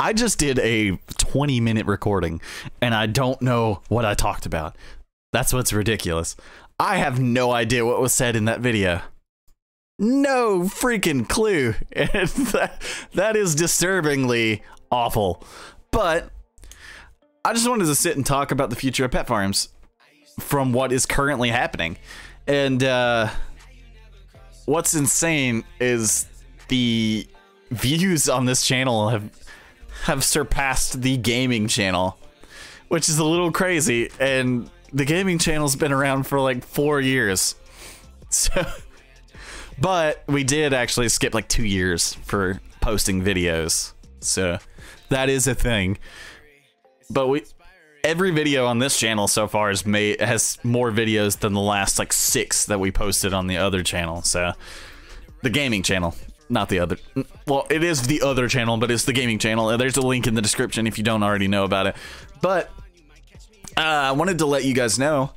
I just did a 20 minute recording and I don't know what I talked about. That's what's ridiculous. I have no idea what was said in that video. No freaking clue. And that, that is disturbingly awful. But I just wanted to sit and talk about the future of PettFarms from what is currently happening. And uh, what's insane is the views on this channel have have surpassed the gaming channel, which is a little crazy. And the gaming channel's been around for like four years. So, but we did actually skip like two years for posting videos. So that is a thing. But we every video on this channel so far has made has more videos than the last like six that we posted on the other channel. So the gaming channel, not the other. Well, it is the other channel, but it's the gaming channel. There's a link in the description if you don't already know about it. But uh, I wanted to let you guys know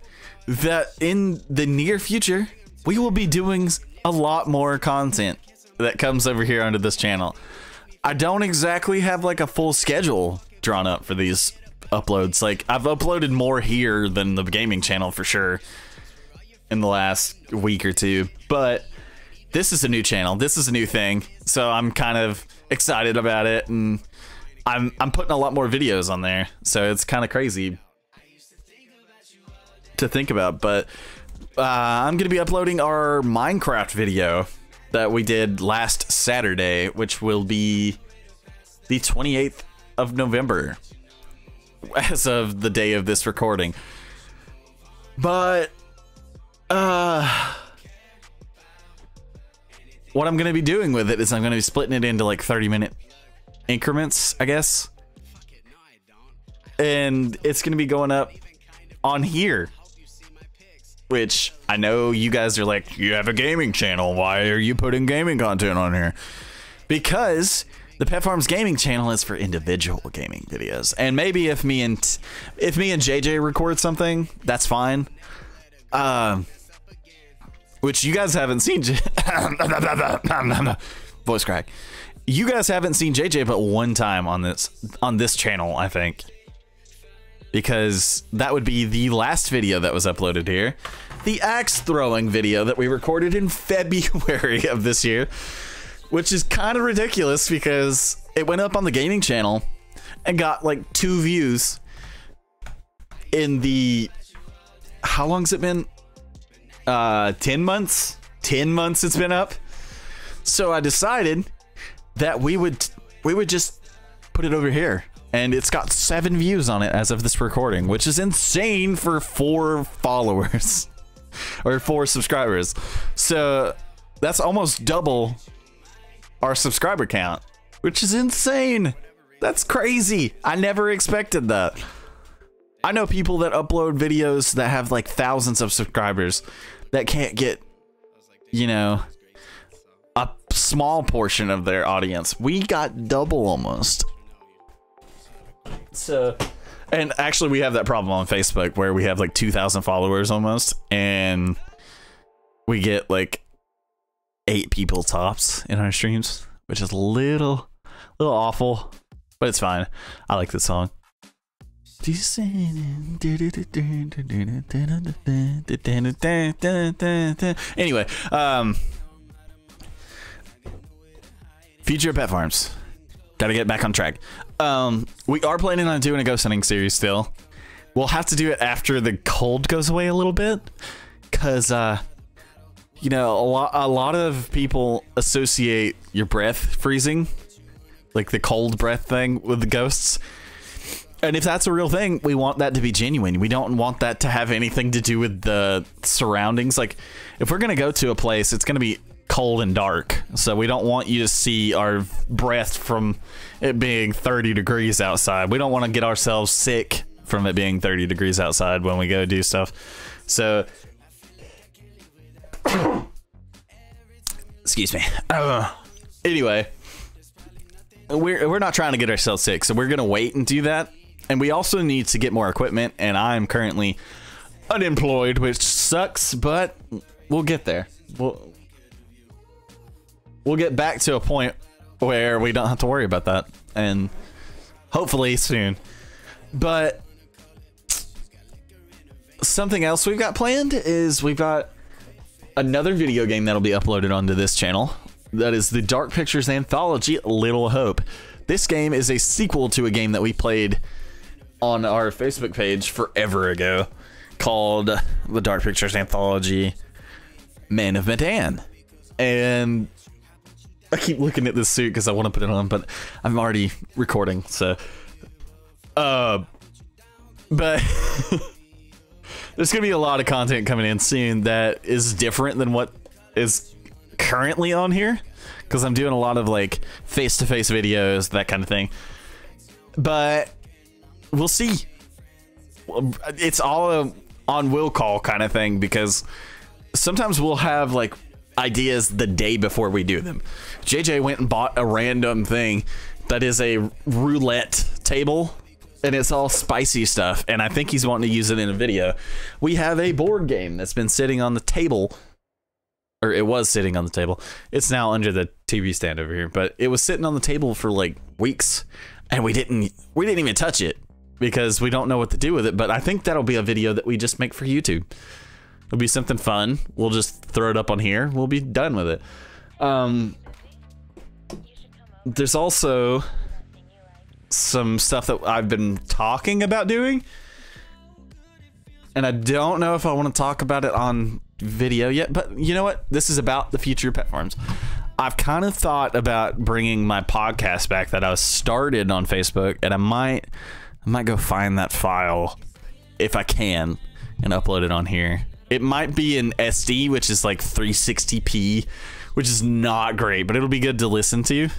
that in the near future, we will be doing a lot more content that comes over here onto this channel. I don't exactly have like a full schedule drawn up for these uploads. Like I've uploaded more here than the gaming channel for sure in the last week or two, but this is a new channel. This is a new thing. So I'm kind of excited about it and I'm I'm putting a lot more videos on there. So it's kind of crazy to think about, but uh, I'm going to be uploading our Minecraft video that we did last Saturday, which will be the 28th of November as of the day of this recording. But uh what I'm going to be doing with it is I'm going to be splitting it into like 30 minute increments, I guess. And it's going to be going up on here. Which I know you guys are like, you have a gaming channel. Why are you putting gaming content on here? Because the PettFarms gaming channel is for individual gaming videos. And maybe if me and if me and JJ record something, that's fine. Um which you guys haven't seen voice crack. You guys haven't seen JJ but one time on this on this channel, I think. Because that would be the last video that was uploaded here. The axe throwing video that we recorded in February of this year which is kind of ridiculous because it went up on the gaming channel and got like two views in the how long's it been uh 10 months 10 months it's been up so i decided that we would we would just put it over here and it's got seven views on it as of this recording which is insane for four followers or four subscribers so that's almost double our subscriber count, which is insane. That's crazy. I never expected that. I know people that upload videos that have like thousands of subscribers that can't get, you know, a small portion of their audience. We got double almost. So, and actually, we have that problem on Facebook where we have like 2,000 followers almost, and we get like eight people tops in our streams, which is a little, little awful, but it's fine. I like this song. Anyway, um, future PettFarms. Got to get back on track. Um, we are planning on doing a ghost hunting series still. We'll have to do it after the cold goes away a little bit, cause uh, you know, a lot a lot of people associate your breath freezing, like the cold breath thing with the ghosts. And if that's a real thing, we want that to be genuine. We don't want that to have anything to do with the surroundings. Like, if we're gonna go to a place, it's gonna be cold and dark. So we don't want you to see our breath from it being 30 degrees outside. We don't want to get ourselves sick from it being 30 degrees outside when we go do stuff. So Excuse me. Uh, anyway, we're we're not trying to get ourselves sick, so we're gonna wait and do that. And we also need to get more equipment, and I'm currently unemployed, which sucks, but we'll get there. We'll we'll get back to a point where we don't have to worry about that. And hopefully soon. But something else we've got planned is we've got another video game that'll be uploaded onto this channel. That is the Dark Pictures anthology Little Hope. This game is a sequel to a game that we played on our Facebook page forever ago called the Dark Pictures Anthology Man of Medan. And I keep looking at this suit because I want to put it on, but I'm already recording, so uh but there's gonna be a lot of content coming in soon that is different than what is currently on here because I'm doing a lot of like face-to-face videos, that kind of thing. But we'll see. It's all a on will call kind of thing because sometimes we'll have like ideas the day before we do them. JJ went and bought a random thing that is a roulette table and it's all spicy stuff and I think he's wanting to use it in a video. We have a board game that's been sitting on the table or it was sitting on the table. It's now under the TV stand over here, but it was sitting on the table for like weeks and we didn't we didn't even touch it because we don't know what to do with it, but I think that'll be a video that we just make for YouTube. It'll be something fun. We'll just throw it up on here. We'll be done with it. Um there's also some stuff that I've been talking about doing. And I don't know if I want to talk about it on video yet, but you know what? This is about the future of PettFarms. I've kind of thought about bringing my podcast back that I started on Facebook, and I might, I might go find that file if I can and upload it on here. It might be in SD, which is like 360p, which is not great, but it'll be good to listen to.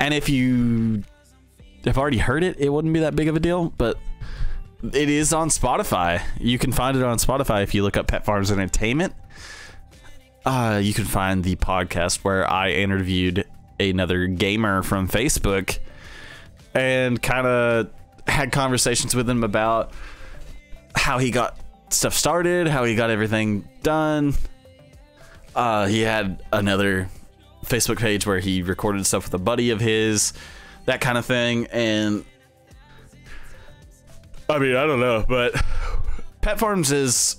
And if you have already heard it, it wouldn't be that big of a deal, but it is on Spotify. You can find it on Spotify if you look up PettFarms Entertainment. Uh, you can find the podcast where I interviewed another gamer from Facebook and kind of had conversations with him about how he got stuff started, how he got everything done. Uh, he had another Facebook page where he recorded stuff with a buddy of his, that kind of thing, and I mean, I don't know, but PettFarms is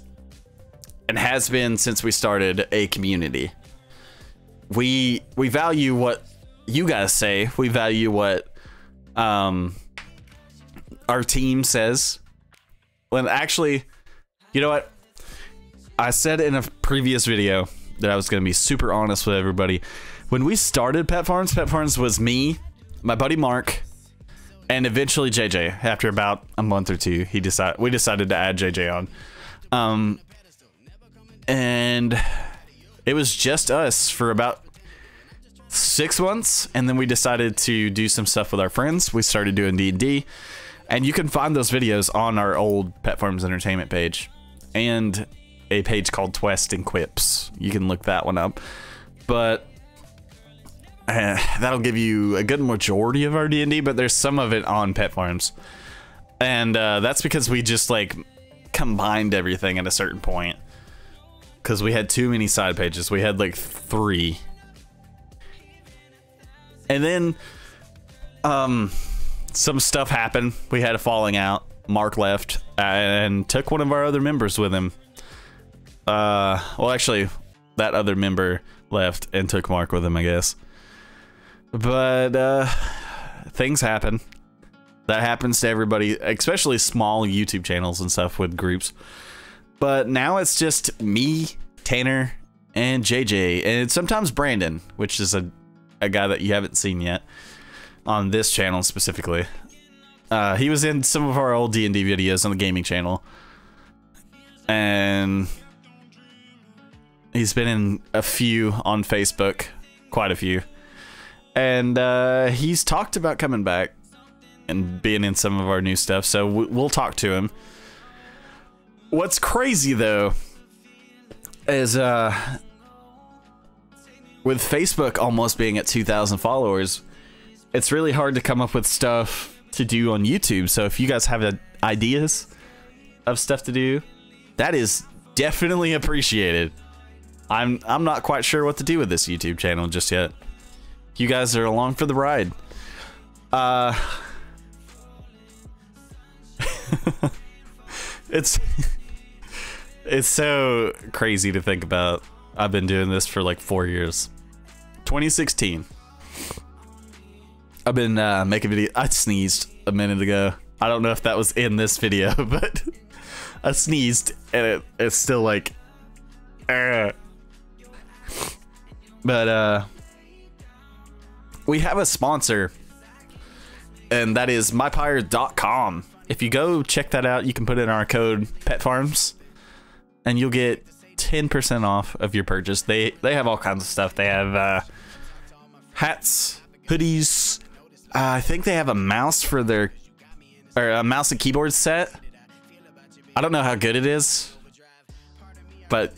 and has been since we started a community. We we value what you guys say. We value what um our team says. When actually, you know what? I said in a previous video that I was going to be super honest with everybody. When we started PettFarms, Pet Farms was me, my buddy Mark, and eventually JJ. After about a month or two, he decided we decided to add JJ on, um, and it was just us for about six months, and then we decided to do some stuff with our friends. We started doing D and D, and you can find those videos on our old PettFarms Entertainment page, and a page called Twest and Quips. You can look that one up, but uh, that'll give you a good majority of our D&D, but there's some of it on PettFarms. And uh, that's because we just like combined everything at a certain point. Because we had too many side pages. We had like three. And then um, some stuff happened. We had a falling out. Mark left and took one of our other members with him. Uh, well, actually, that other member left and took Mark with him, I guess. But uh, things happen. That happens to everybody, especially small YouTube channels and stuff with groups. But now it's just me, Tanner, and JJ, and sometimes Brandon, which is a, a guy that you haven't seen yet on this channel specifically. Uh, he was in some of our old D&D videos on the gaming channel. And he's been in a few on Facebook, quite a few and uh, he's talked about coming back and being in some of our new stuff. So we'll talk to him. What's crazy though is uh, with Facebook almost being at 2,000 followers, it's really hard to come up with stuff to do on YouTube. So if you guys have ideas of stuff to do, that is definitely appreciated. I'm I'm not quite sure what to do with this YouTube channel just yet you guys are along for the ride. Uh, it's it's so crazy to think about. I've been doing this for like four years. 2016. I've been uh, making video. I sneezed a minute ago. I don't know if that was in this video, but I sneezed and it, it's still like. Uh. But uh, we have a sponsor, and that is mypire.com. If you go check that out, you can put in our code PettFarms, and you'll get 10% off of your purchase. They they have all kinds of stuff. They have uh, hats, hoodies. Uh, I think they have a mouse for their or a mouse and keyboard set. I don't know how good it is, but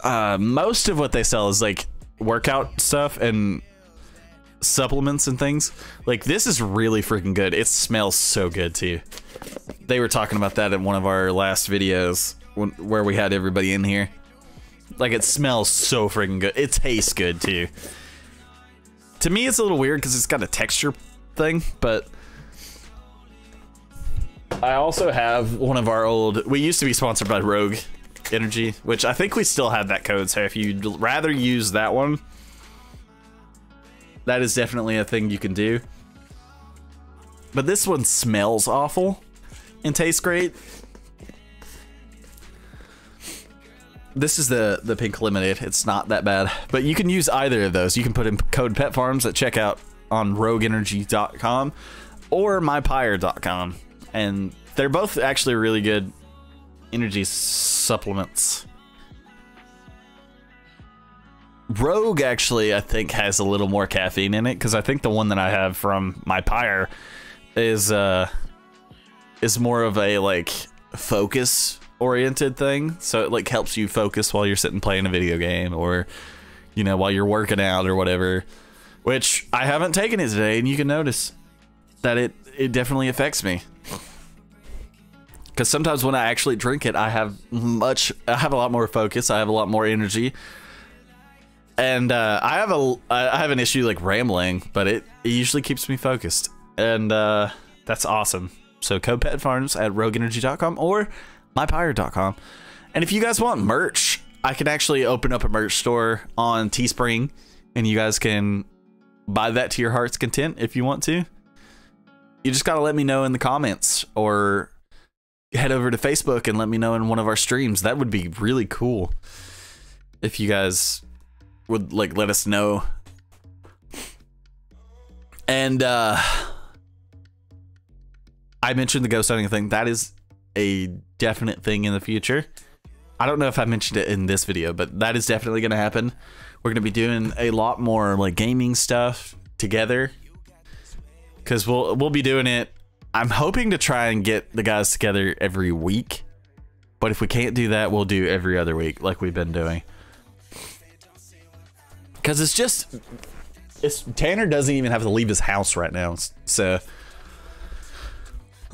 uh, most of what they sell is like workout stuff and supplements and things. Like this is really freaking good. It smells so good too. They were talking about that in one of our last videos when, where we had everybody in here. Like it smells so freaking good. It tastes good too. To me, it's a little weird because it's got a texture thing, but I also have one of our old. We used to be sponsored by Rogue Energy, which I think we still have that code. So if you'd rather use that one, that is definitely a thing you can do. But this one smells awful and tastes great. This is the the pink lemonade. It's not that bad, but you can use either of those. You can put in code PettFarms at checkout on RogueEnergy.com or MyPyre.com, and they're both actually really good energy supplements. Rogue actually, I think, has a little more caffeine in it because I think the one that I have from my Pyre is uh is more of a like focus oriented thing. So it like helps you focus while you're sitting playing a video game or you know while you're working out or whatever. Which I haven't taken it today, and you can notice that it it definitely affects me. Because sometimes when I actually drink it, I have much, I have a lot more focus. I have a lot more energy, and uh, I have a, I have an issue like rambling, but it, it usually keeps me focused, and uh, that's awesome. So code Farms at RogueEnergy.com or MyPire.com, and if you guys want merch, I can actually open up a merch store on Teespring, and you guys can buy that to your heart's content if you want to. You just gotta let me know in the comments or head over to Facebook and let me know in one of our streams. That would be really cool if you guys would like let us know. And uh I mentioned the ghost hunting thing. That is a definite thing in the future. I don't know if I mentioned it in this video, but that is definitely going to happen. We're going to be doing a lot more like gaming stuff together cuz we'll we'll be doing it I'm hoping to try and get the guys together every week. But if we can't do that, we'll do every other week like we've been doing. Cuz it's just it's Tanner doesn't even have to leave his house right now. So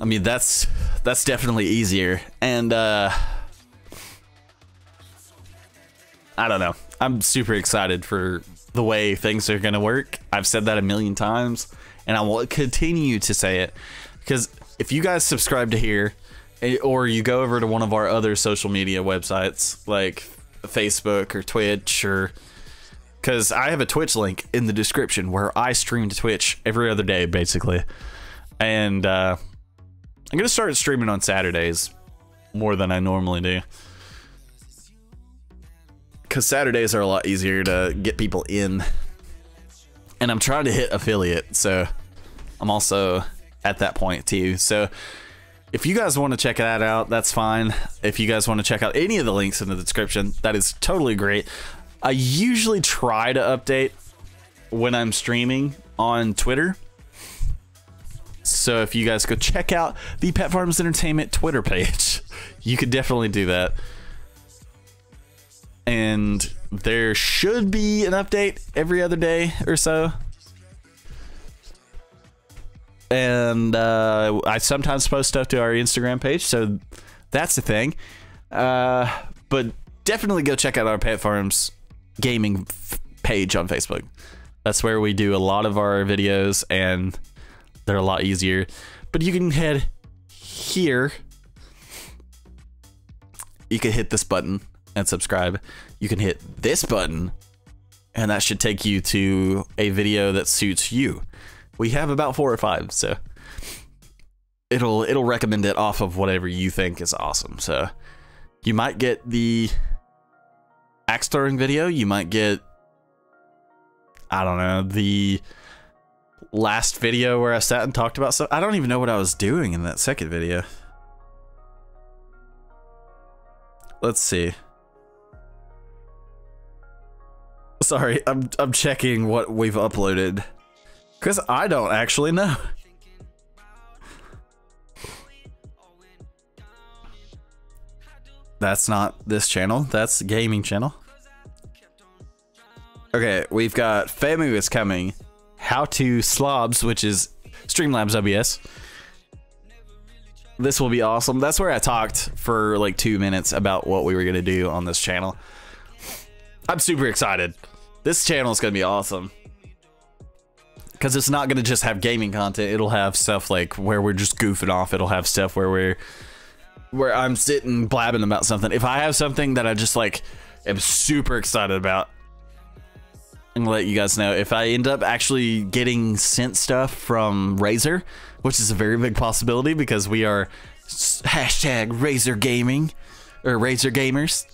I mean, that's that's definitely easier. And uh I don't know. I'm super excited for the way things are going to work. I've said that a million times and I will continue to say it because if you guys subscribe to here eh, or you go over to one of our other social media websites like Facebook or Twitch or because I have a Twitch link in the description where I stream to Twitch every other day basically, and uh, I'm gonna start streaming on Saturdays more than I normally do because Saturdays are a lot easier to get people in, and I'm trying to hit affiliate, so I'm also at that point too. So if you guys want to check that out, that's fine. If you guys want to check out any of the links in the description, that is totally great. I usually try to update when I'm streaming on Twitter. So if you guys go check out the PettFarms Entertainment Twitter page, you could definitely do that. And there should be an update every other day or so and uh, I sometimes post stuff to our Instagram page, so that's the thing. Uh, but definitely go check out our PettFarms gaming page on Facebook. That's where we do a lot of our videos, and they're a lot easier. But you can head here, you can hit this button and subscribe. You can hit this button, and that should take you to a video that suits you. We have about four or five, so it'll it'll recommend it off of whatever you think is awesome. So you might get the axe throwing video. You might get I don't know the last video where I sat and talked about stuff. I don't even know what I was doing in that second video. Let's see. Sorry, I'm I'm checking what we've uploaded. Cause I don't actually know. That's not this channel. That's gaming channel. Okay, we've got Famu is coming. How to Slobs, which is Streamlabs OBS. This will be awesome. That's where I talked for like two minutes about what we were gonna do on this channel. I'm super excited. This channel is gonna be awesome. Because it's not gonna just have gaming content. It'll have stuff like where we're just goofing off. It'll have stuff where we're where I'm sitting blabbing about something. If I have something that I just like am super excited about, I'm let you guys know. If I end up actually getting sent stuff from Razer, which is a very big possibility because we are hashtag Razer Gaming or Razer Gamers.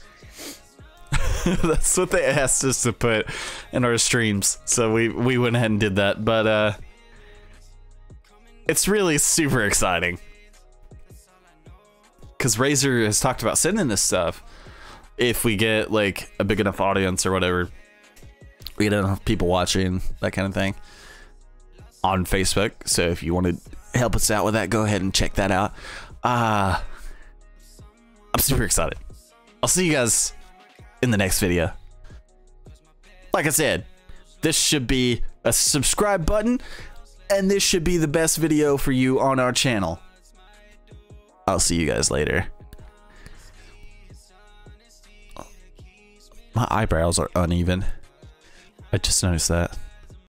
That's what they asked us to put in our streams, so we we went ahead and did that. But uh, it's really super exciting because Razer has talked about sending this stuff if we get like a big enough audience or whatever. We get enough people watching, that kind of thing, on Facebook. So if you want to help us out with that, go ahead and check that out. Uh, I'm super excited. I'll see you guys in the next video. Like I said, this should be a subscribe button, and this should be the best video for you on our channel. I'll see you guys later. My eyebrows are uneven. I just noticed that.